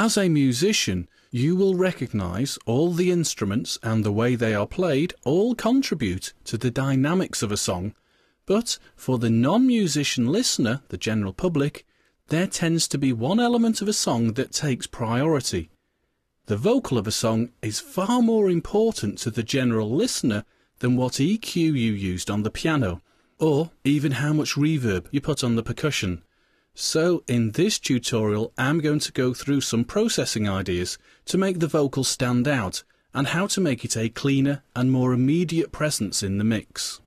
As a musician, you will recognize all the instruments and the way they are played all contribute to the dynamics of a song, but for the non-musician listener, the general public, there tends to be one element of a song that takes priority. The vocal of a song is far more important to the general listener than what EQ you used on the piano, or even how much reverb you put on the percussion. So in this tutorial I'm going to go through some processing ideas to make the vocal stand out and how to make it a cleaner and more immediate presence in the mix.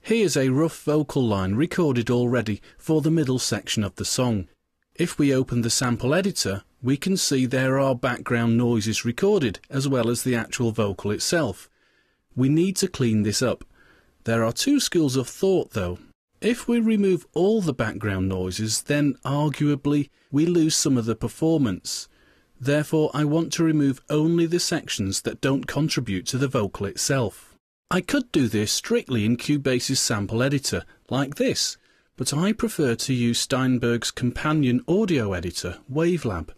Here's a rough vocal line recorded already for the middle section of the song. If we open the sample editor, we can see there are background noises recorded as well as the actual vocal itself. We need to clean this up. There are two schools of thought though. If we remove all the background noises, then arguably we lose some of the performance. Therefore, I want to remove only the sections that don't contribute to the vocal itself. I could do this strictly in Cubase's sample editor, like this, but I prefer to use Steinberg's companion audio editor, Wavelab.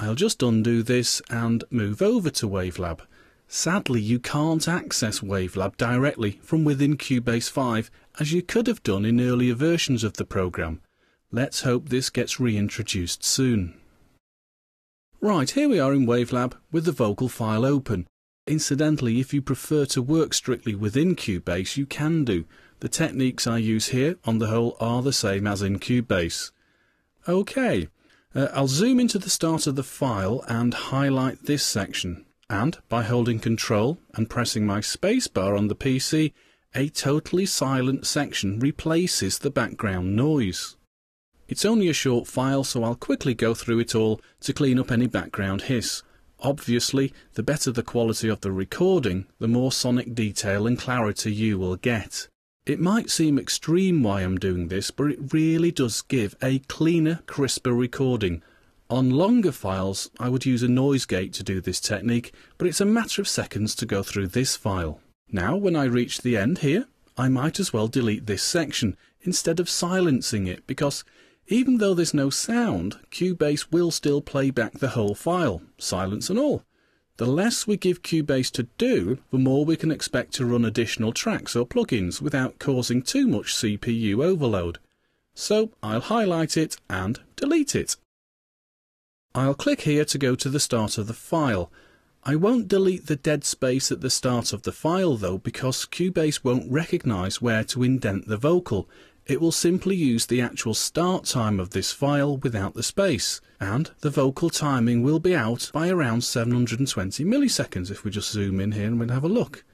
I'll just undo this and move over to Wavelab. Sadly, you can't access Wavelab directly from within Cubase 5 as you could have done in earlier versions of the program. Let's hope this gets reintroduced soon. Right, here we are in Wavelab with the vocal file open. Incidentally, if you prefer to work strictly within Cubase, you can do. The techniques I use here, on the whole, are the same as in Cubase. OK, uh, I'll zoom into the start of the file and highlight this section and by holding Control and pressing my spacebar on the PC, a totally silent section replaces the background noise. It's only a short file, so I'll quickly go through it all to clean up any background hiss. Obviously, the better the quality of the recording, the more sonic detail and clarity you will get. It might seem extreme why I'm doing this, but it really does give a cleaner, crisper recording, on longer files, I would use a noise gate to do this technique, but it's a matter of seconds to go through this file. Now, when I reach the end here, I might as well delete this section instead of silencing it because even though there's no sound, Cubase will still play back the whole file, silence and all. The less we give Cubase to do, the more we can expect to run additional tracks or plugins without causing too much CPU overload. So I'll highlight it and delete it. I'll click here to go to the start of the file. I won't delete the dead space at the start of the file though because Cubase won't recognise where to indent the vocal. It will simply use the actual start time of this file without the space, and the vocal timing will be out by around 720 milliseconds if we just zoom in here and we'll have a look.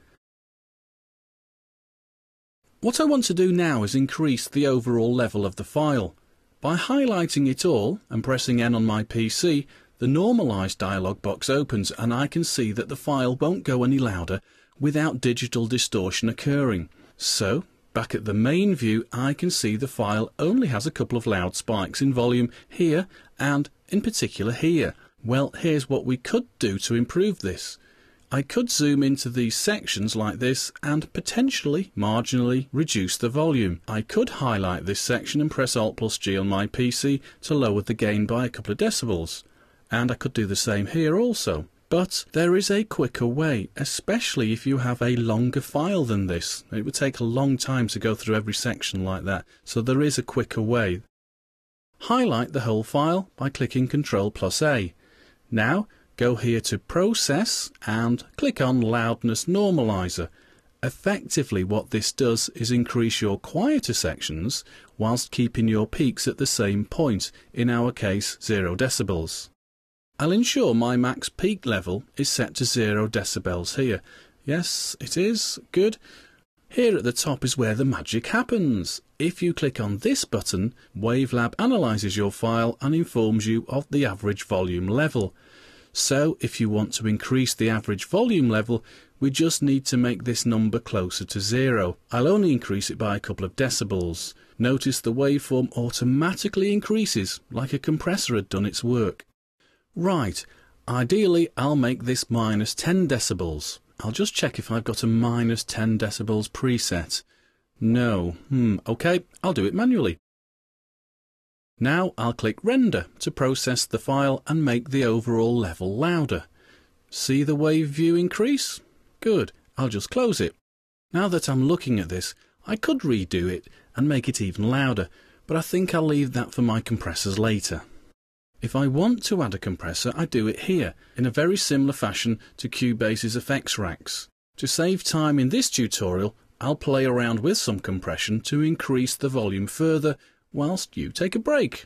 What I want to do now is increase the overall level of the file. By highlighting it all and pressing N on my PC, the Normalize dialog box opens and I can see that the file won't go any louder without digital distortion occurring. So, back at the main view, I can see the file only has a couple of loud spikes in volume here and in particular here. Well, here's what we could do to improve this. I could zoom into these sections like this and potentially marginally reduce the volume. I could highlight this section and press Alt plus G on my PC to lower the gain by a couple of decibels. And I could do the same here also. But there is a quicker way, especially if you have a longer file than this. It would take a long time to go through every section like that, so there is a quicker way. Highlight the whole file by clicking Ctrl plus A. Now, Go here to Process and click on Loudness Normalizer. Effectively what this does is increase your quieter sections whilst keeping your peaks at the same point, in our case 0 decibels. I'll ensure my max peak level is set to 0 decibels here. Yes, it is. Good. Here at the top is where the magic happens. If you click on this button, Wavelab analyzes your file and informs you of the average volume level. So if you want to increase the average volume level, we just need to make this number closer to zero. I'll only increase it by a couple of decibels. Notice the waveform automatically increases, like a compressor had done its work. Right, ideally I'll make this minus 10 decibels. I'll just check if I've got a minus 10 decibels preset. No, hmm, okay, I'll do it manually. Now I'll click Render to process the file and make the overall level louder. See the wave view increase? Good, I'll just close it. Now that I'm looking at this, I could redo it and make it even louder, but I think I'll leave that for my compressors later. If I want to add a compressor, I do it here, in a very similar fashion to Cubase's effects racks. To save time in this tutorial, I'll play around with some compression to increase the volume further whilst you take a break.